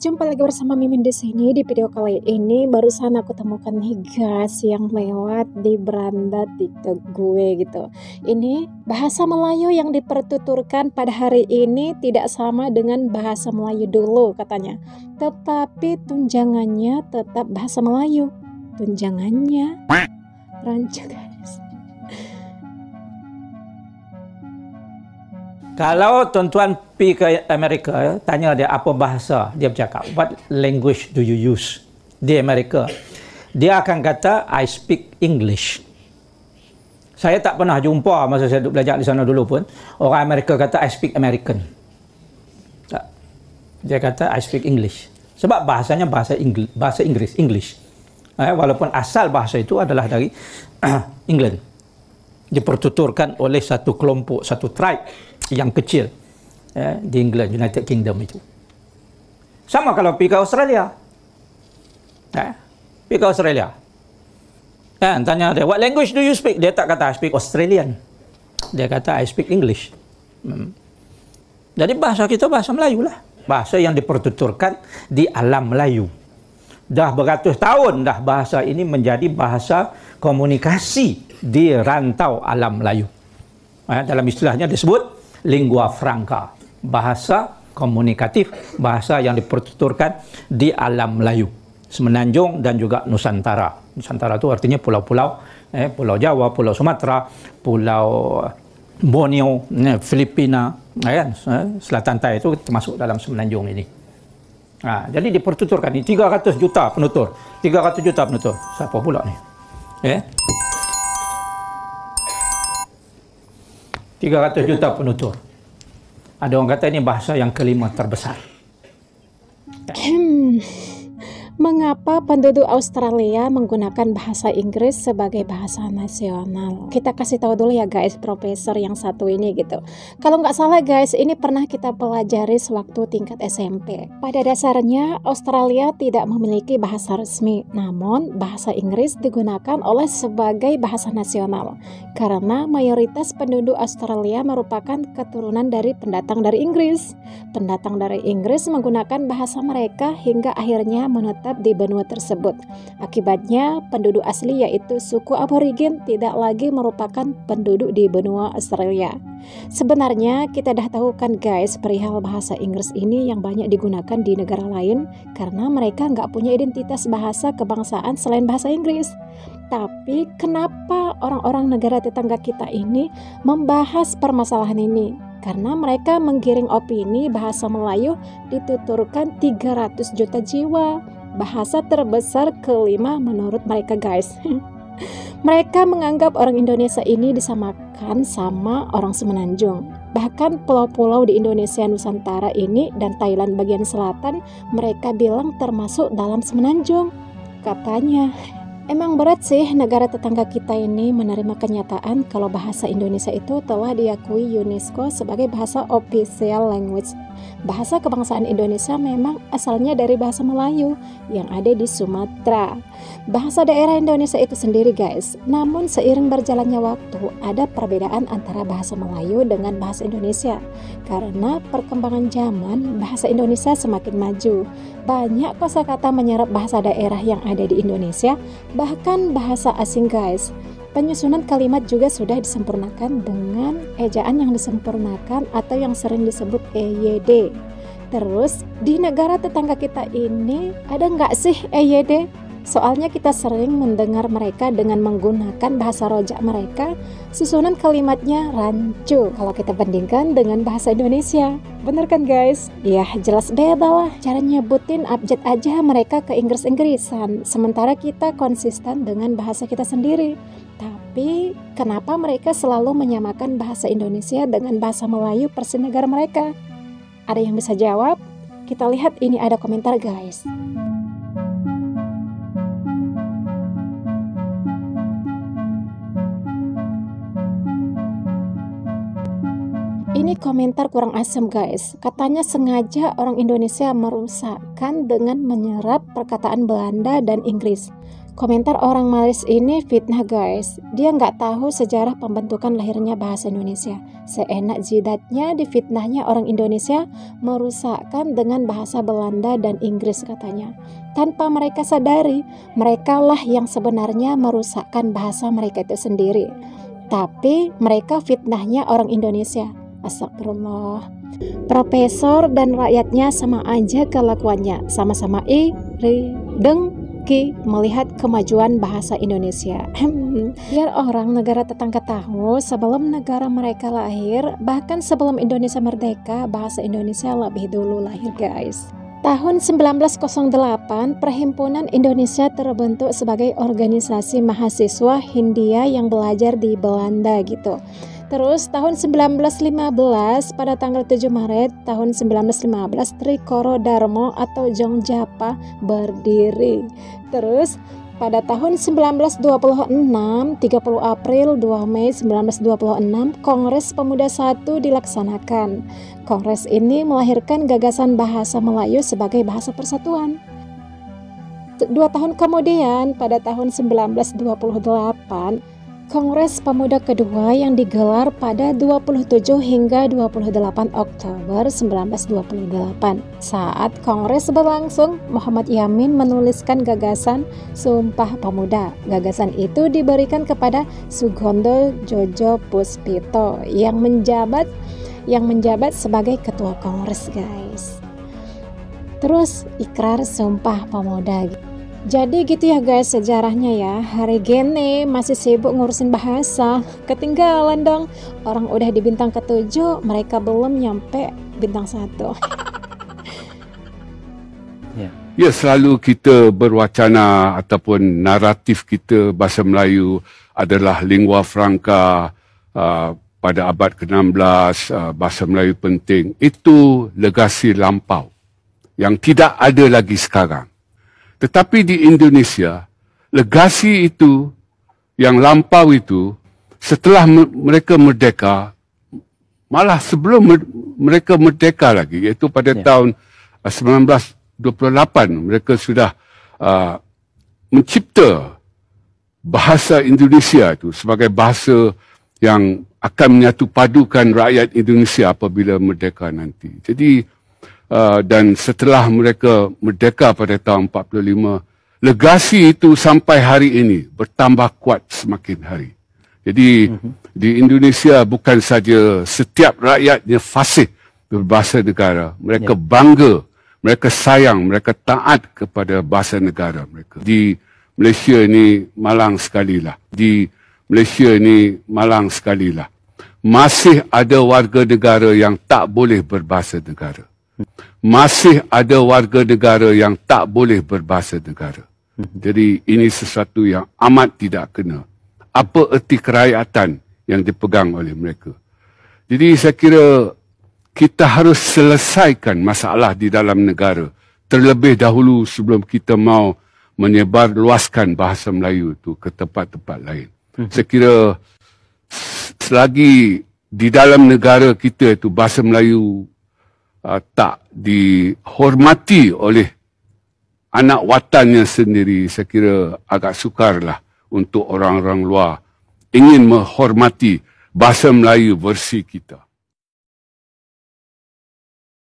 Jumpa lagi bersama Mimin di sini di video kali ini barusan aku temukan nih guys yang lewat di beranda TikTok gue gitu. Ini bahasa Melayu yang dipertuturkan pada hari ini tidak sama dengan bahasa Melayu dulu katanya. Tetapi tunjangannya tetap bahasa Melayu. Tunjangannya rancak Kalau tuan-tuan pergi ke Amerika, tanya dia apa bahasa, dia bercakap, what language do you use di Amerika? Dia akan kata, I speak English. Saya tak pernah jumpa masa saya belajar di sana dulu pun, orang Amerika kata, I speak American. Tak. Dia kata, I speak English. Sebab bahasanya bahasa Inggris, bahasa Inggris, English. Eh, walaupun asal bahasa itu adalah dari England. Dipertuturkan oleh satu kelompok, satu tribe yang kecil ya, di England, United Kingdom itu. Sama kalau pergi ke Australia. Ya, pergi ke Australia. Kan, tanya dia, what language do you speak? Dia tak kata, I speak Australian. Dia kata, I speak English. Hmm. Jadi bahasa kita bahasa Melayu lah. Bahasa yang dipertuturkan di alam Melayu. Dah beratus tahun dah bahasa ini menjadi bahasa komunikasi di rantau alam Melayu. Eh, dalam istilahnya disebut lingua franca, bahasa komunikatif, bahasa yang dipertuturkan di alam Melayu, Semenanjung dan juga Nusantara. Nusantara itu artinya pulau-pulau, eh, Pulau Jawa, Pulau Sumatera, Pulau Borneo, eh, Filipina, eh, kan? eh, Selatan Thai itu termasuk dalam Semenanjung ini. Nah, jadi dipertuturkan ini 300 juta penutur, 300 juta penutur. Siapa pula ni? Eh? 300 juta penutur. Ada orang kata ini bahasa yang kelima terbesar. Mengapa penduduk Australia menggunakan bahasa Inggris sebagai bahasa nasional? Kita kasih tahu dulu ya guys, profesor yang satu ini gitu. Kalau nggak salah guys, ini pernah kita pelajari sewaktu tingkat SMP. Pada dasarnya, Australia tidak memiliki bahasa resmi, namun bahasa Inggris digunakan oleh sebagai bahasa nasional. Karena mayoritas penduduk Australia merupakan keturunan dari pendatang dari Inggris. Pendatang dari Inggris menggunakan bahasa mereka hingga akhirnya menetap menetap di benua tersebut. Akibatnya, penduduk asli yaitu suku aborigin tidak lagi merupakan penduduk di benua Australia. Sebenarnya kita dah tahu kan guys perihal bahasa Inggris ini yang banyak digunakan di negara lain karena mereka nggak punya identitas bahasa kebangsaan selain bahasa Inggris. Tapi kenapa orang-orang negara tetangga kita ini membahas permasalahan ini? Karena mereka menggiring opini bahasa Melayu dituturkan 300 juta jiwa bahasa terbesar kelima menurut mereka guys. mereka menganggap orang Indonesia ini disamakan sama orang Semenanjung. Bahkan pulau-pulau di Indonesia Nusantara ini dan Thailand bagian selatan mereka bilang termasuk dalam Semenanjung. Katanya, Emang berat sih negara tetangga kita ini menerima kenyataan kalau bahasa Indonesia itu telah diakui UNESCO sebagai bahasa official language. Bahasa kebangsaan Indonesia memang asalnya dari bahasa Melayu yang ada di Sumatera. Bahasa daerah Indonesia itu sendiri guys. Namun seiring berjalannya waktu ada perbedaan antara bahasa Melayu dengan bahasa Indonesia. Karena perkembangan zaman bahasa Indonesia semakin maju. Banyak kosakata menyerap bahasa daerah yang ada di Indonesia bahkan bahasa asing guys. Penyusunan kalimat juga sudah disempurnakan dengan ejaan yang disempurnakan atau yang sering disebut EYD. Terus di negara tetangga kita ini ada nggak sih EYD? Soalnya kita sering mendengar mereka dengan menggunakan bahasa rojak mereka, susunan kalimatnya rancu kalau kita bandingkan dengan bahasa Indonesia. Bener kan guys? Ya jelas beda lah. Cara nyebutin abjad aja mereka ke Inggris-Inggrisan, sementara kita konsisten dengan bahasa kita sendiri. Tapi kenapa mereka selalu menyamakan bahasa Indonesia dengan bahasa Melayu persi negara mereka? Ada yang bisa jawab? Kita lihat ini ada komentar guys. Komentar kurang asem guys. Katanya sengaja orang Indonesia merusakkan dengan menyerap perkataan Belanda dan Inggris. Komentar orang Malaysia ini fitnah guys. Dia nggak tahu sejarah pembentukan lahirnya bahasa Indonesia. Seenak jidatnya difitnahnya orang Indonesia merusakkan dengan bahasa Belanda dan Inggris katanya. Tanpa mereka sadari, merekalah yang sebenarnya merusakkan bahasa mereka itu sendiri. Tapi mereka fitnahnya orang Indonesia. Astagfirullah. Profesor dan rakyatnya sama aja kelakuannya, sama-sama iri, dengki melihat kemajuan bahasa Indonesia. Biar orang negara tetangga tahu sebelum negara mereka lahir, bahkan sebelum Indonesia merdeka, bahasa Indonesia lebih dulu lahir guys. Tahun 1908, Perhimpunan Indonesia terbentuk sebagai organisasi mahasiswa Hindia yang belajar di Belanda gitu. Terus tahun 1915 pada tanggal 7 Maret tahun 1915 Trikoro Darmo atau Jongjapa berdiri. Terus pada tahun 1926, 30 April 2 Mei 1926, Kongres Pemuda I dilaksanakan. Kongres ini melahirkan gagasan bahasa Melayu sebagai bahasa persatuan. Dua tahun kemudian, pada tahun 1928, Kongres Pemuda kedua yang digelar pada 27 hingga 28 Oktober 1928. Saat kongres berlangsung, Muhammad Yamin menuliskan gagasan Sumpah Pemuda. Gagasan itu diberikan kepada Sugondo Jojo Puspito yang menjabat yang menjabat sebagai ketua kongres, guys. Terus ikrar Sumpah Pemuda. Jadi gitu ya guys sejarahnya ya. Hari gini masih sibuk ngurusin bahasa. Ketinggalan dong. Orang udah di bintang ketujuh Mereka belum nyampe bintang satu. Ya, ya selalu kita berwacana Ataupun naratif kita Bahasa Melayu adalah lingua franca uh, Pada abad ke-16 uh, Bahasa Melayu penting. Itu legasi lampau Yang tidak ada lagi sekarang tetapi di Indonesia, legasi itu yang lampau itu setelah mereka merdeka, malah sebelum mereka merdeka lagi, iaitu pada ya. tahun 1928, uh, mereka sudah uh, mencipta bahasa Indonesia itu sebagai bahasa yang akan menyatu padukan rakyat Indonesia apabila merdeka nanti. Jadi, Uh, dan setelah mereka merdeka pada tahun 45, legasi itu sampai hari ini bertambah kuat semakin hari. Jadi uh-huh. di Indonesia bukan saja setiap rakyatnya fasih berbahasa negara, mereka yeah. bangga, mereka sayang, mereka taat kepada bahasa negara mereka. Di Malaysia ini malang sekali lah. Di Malaysia ini malang sekali lah. Masih ada warga negara yang tak boleh berbahasa negara masih ada warga negara yang tak boleh berbahasa negara. Jadi ini sesuatu yang amat tidak kena. Apa erti kerakyatan yang dipegang oleh mereka. Jadi saya kira kita harus selesaikan masalah di dalam negara terlebih dahulu sebelum kita mau menyebar luaskan bahasa Melayu itu ke tempat-tempat lain. Hmm. Saya kira selagi di dalam negara kita itu bahasa Melayu uh, tak dihormati oleh anak watannya sendiri, saya kira agak sukarlah untuk orang-orang luar ingin menghormati bahasa Melayu versi kita.